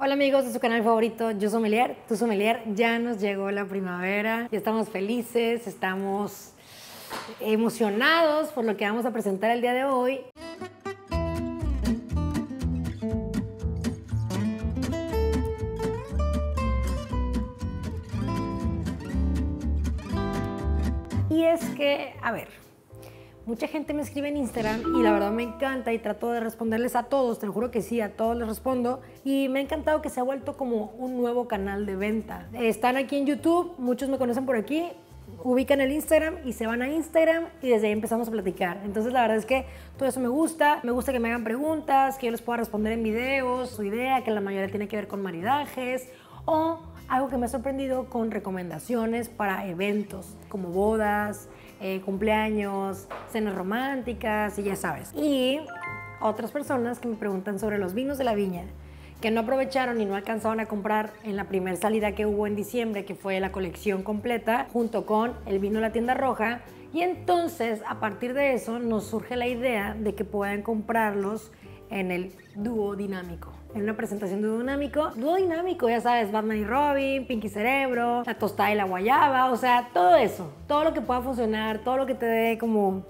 Hola amigos de su canal favorito, Yo Sommelier, Tu Sommelier, ya nos llegó la primavera, ya estamos felices, estamos emocionados por lo que vamos a presentar el día de hoy. Y es que, a ver, Mucha gente me escribe en Instagram y la verdad me encanta y trato de responderles a todos, te lo juro que sí, a todos les respondo. Y me ha encantado que se ha vuelto como un nuevo canal de venta. Están aquí en YouTube, muchos me conocen por aquí, ubican el Instagram y se van a Instagram y desde ahí empezamos a platicar. Entonces la verdad es que todo eso me gusta, me gusta que me hagan preguntas, que yo les pueda responder en videos, su idea, que la mayoría tiene que ver con maridajes o algo que me ha sorprendido con recomendaciones para eventos como bodas, eh, cumpleaños, cenas románticas y ya sabes. Y otras personas que me preguntan sobre los vinos de la viña que no aprovecharon y no alcanzaron a comprar en la primera salida que hubo en diciembre, que fue la colección completa, junto con el vino de la tienda roja. Y entonces, a partir de eso, nos surge la idea de que puedan comprarlos en el dúo dinámico en una presentación de dúo dinámico. Ya sabes, Batman y Robin, Pinky Cerebro, la tostada y la guayaba, o sea, todo eso, todo lo que pueda funcionar, todo lo que te dé como,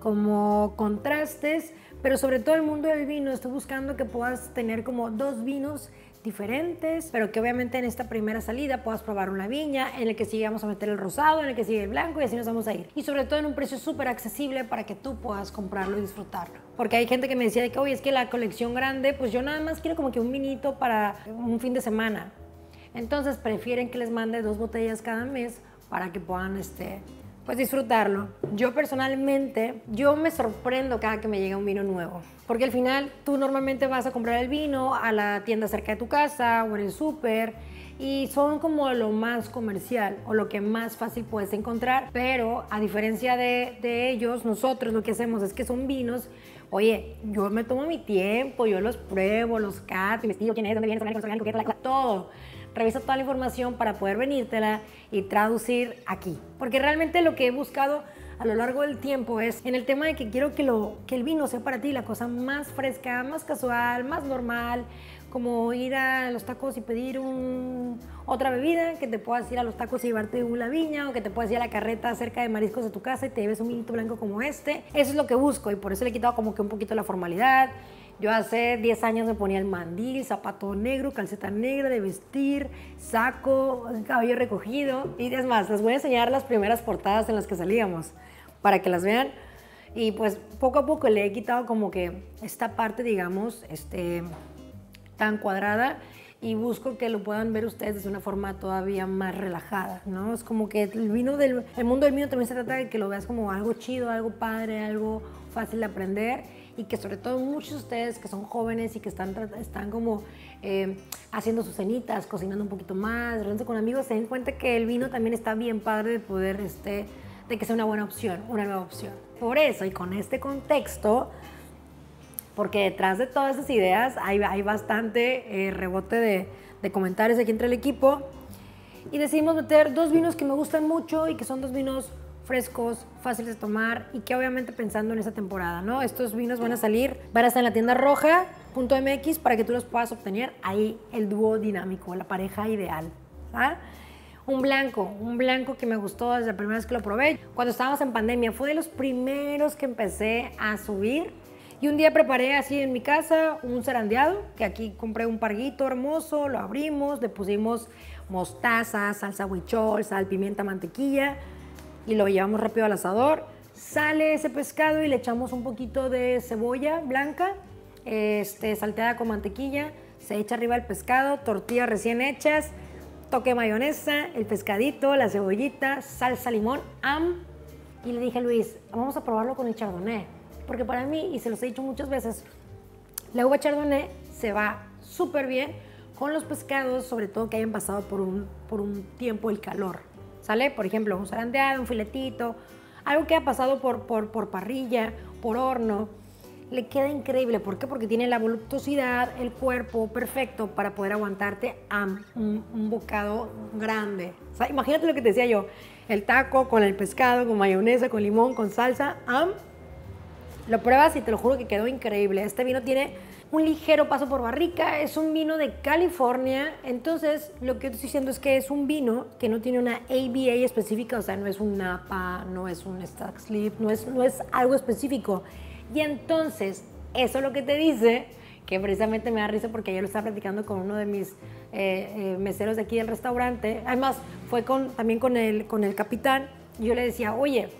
como contrastes, pero sobre todo el mundo del vino, estoy buscando que puedas tener como dos vinos diferentes, pero que obviamente en esta primera salida puedas probar una viña, en el que sí vamos a meter el rosado, en el que sigue el blanco y así nos vamos a ir. Y sobre todo en un precio súper accesible para que tú puedas comprarlo y disfrutarlo. Porque hay gente que me decía de que, oye, es que la colección grande, pues yo nada más quiero como que un vinito para un fin de semana. Entonces prefieren que les mande dos botellas cada mes para que puedan este, pues disfrutarlo. Yo personalmente, yo me sorprendo cada que me llega un vino nuevo, porque al final tú normalmente vas a comprar el vino a la tienda cerca de tu casa o en el súper y son como lo más comercial o lo que más fácil puedes encontrar, pero a diferencia de, de ellos, nosotros lo que hacemos es que son vinos Oye, yo me tomo mi tiempo, yo los pruebo, los cato, investigo quién es, dónde viene, todo revisa toda la información para poder venírtela y traducir aquí. Porque realmente lo que he buscado a lo largo del tiempo es en el tema de que quiero que, el vino sea para ti la cosa más fresca, más casual, más normal, como ir a los tacos y pedir un, otra bebida, que te puedas ir a los tacos y llevarte una viña, o que te puedas ir a la carreta cerca de mariscos de tu casa y te lleves un vinito blanco como este. Eso es lo que busco y por eso le he quitado como que un poquito la formalidad, yo hace 10 años me ponía el mandil, zapato negro, calceta negra de vestir, saco, cabello recogido. Y es más, les voy a enseñar las primeras portadas en las que salíamos para que las vean. Y pues poco a poco le he quitado como que esta parte, digamos, este, tan cuadrada y busco que lo puedan ver ustedes de una forma todavía más relajada, ¿no? Es como que el el mundo del vino también se trata de que lo veas como algo chido, algo padre, algo fácil de aprender y que sobre todo muchos de ustedes que son jóvenes y que están, están como eh, haciendo sus cenitas, cocinando un poquito más, reuniéndose con amigos, se den cuenta que el vino también está bien padre de poder, este, de que sea una buena opción, una nueva opción. Por eso y con este contexto, porque detrás de todas esas ideas hay, hay bastante eh, rebote de, de comentarios aquí entre el equipo, y decidimos meter dos vinos que me gustan mucho y que son dos vinos frescos, fáciles de tomar y que obviamente pensando en esa temporada, ¿no? Estos vinos van a salir, van a estar en la tienda roja.mx para que tú los puedas obtener ahí el dúo dinámico, la pareja ideal. ¿ah? Un blanco, un blanco que me gustó desde la primera vez que lo probé. Cuando estábamos en pandemia, fue de los primeros que empecé a subir. Y un día preparé así en mi casa un zarandeado, que aquí compré un parguito hermoso, lo abrimos, le pusimos mostaza, salsa huichol, sal, pimienta, mantequilla y lo llevamos rápido al asador. Sale ese pescado y le echamos un poquito de cebolla blanca, este, salteada con mantequilla. Se echa arriba el pescado, tortillas recién hechas, toque mayonesa, el pescadito, la cebollita, salsa limón, am. Y le dije a Luis, vamos a probarlo con el chardonnay. Porque para mí, y se los he dicho muchas veces, la uva chardonnay se va súper bien con los pescados, sobre todo que hayan pasado por un, por un tiempo el calor. Por ejemplo, un zarandeado, un filetito, algo que ha pasado por, por, parrilla, por horno, le queda increíble. ¿Por qué? Porque tiene la voluptuosidad, el cuerpo perfecto para poder aguantarte un, bocado grande. imagínate lo que te decía yo, el taco con el pescado, con mayonesa, con limón, con salsa, am. Lo pruebas y te lo juro que quedó increíble. Este vino tiene un ligero paso por barrica, es un vino de California. Entonces, lo que estoy diciendo es que es un vino que no tiene una ABA específica, o sea, no es un Napa, no es un Stack Sleep, no es, no es algo específico. Y entonces, eso lo que te dice, que precisamente me da risa porque ayer lo estaba platicando con uno de mis eh, eh, meseros de aquí del restaurante. Además, fue con, también con el, con el capitán. Yo le decía, oye,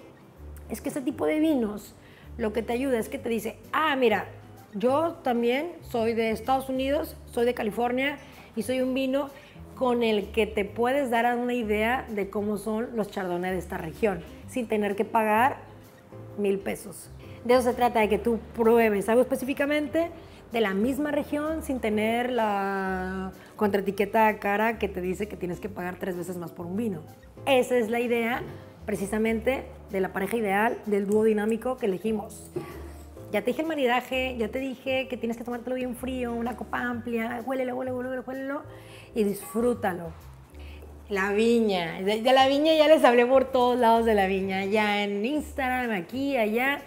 es que ese tipo de vinos lo que te ayuda es que te dice, ah, mira, yo también soy de Estados Unidos, soy de California y soy un vino con el que te puedes dar una idea de cómo son los chardonnay de esta región, sin tener que pagar mil pesos. De eso se trata, de que tú pruebes algo específicamente de la misma región sin tener la contraetiqueta cara que te dice que tienes que pagar tres veces más por un vino. Esa es la idea precisamente de la pareja ideal, del dúo dinámico que elegimos. Ya te dije el maridaje, ya te dije que tienes que tomártelo bien frío, una copa amplia, huélelo, huélelo, huélelo, huélelo y disfrútalo. La viña, de, de, la viña ya les hablé por todos lados de la viña, ya en Instagram, aquí, allá,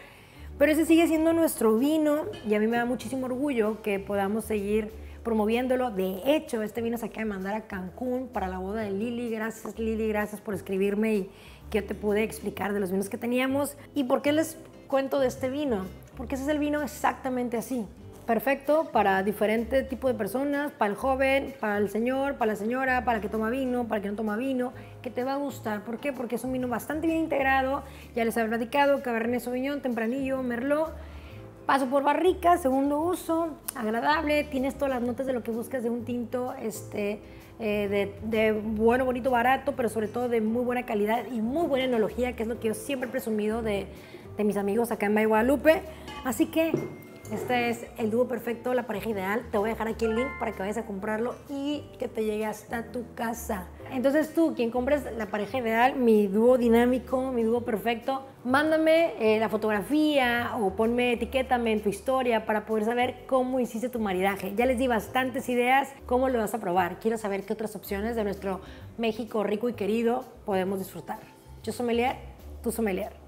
pero ese sigue siendo nuestro vino y a mí me da muchísimo orgullo que podamos seguir promoviéndolo. De hecho, este vino se acaba de mandar a Cancún para la boda de Lili. Gracias Lili, gracias por escribirme y que yo te pude explicar de los vinos que teníamos. ¿Y por qué les cuento de este vino? Porque ese es el vino exactamente así perfecto para diferente tipo de personas, para el joven, para el señor, para la señora, para el que toma vino, para el que no toma vino, que te va a gustar. ¿Por qué? Porque es un vino bastante bien integrado, ya les he platicado, Cabernet Sauvignon, Tempranillo, Merlot, paso por barrica, segundo uso, agradable, tienes todas las notas de lo que buscas de un tinto este, eh, de, bueno, bonito, barato, pero sobre todo de muy buena calidad y muy buena enología, que es lo que yo siempre he presumido de, de mis amigos acá en Valle Guadalupe. Así que este es el dúo perfecto, la pareja ideal. Te voy a dejar aquí el link para que vayas a comprarlo y que te llegue hasta tu casa. Entonces tú, quien compres la pareja ideal, mi dúo dinámico, mi dúo perfecto, mándame eh, la fotografía o ponme, etiquétame en tu historia para poder saber cómo hiciste tu maridaje. Ya les di bastantes ideas, cómo lo vas a probar. Quiero saber qué otras opciones de nuestro México rico y querido podemos disfrutar. Yo soy Melier, tú sommelier.